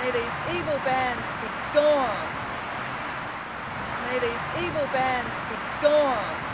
May these evil bands be gone. May these evil bands be gone.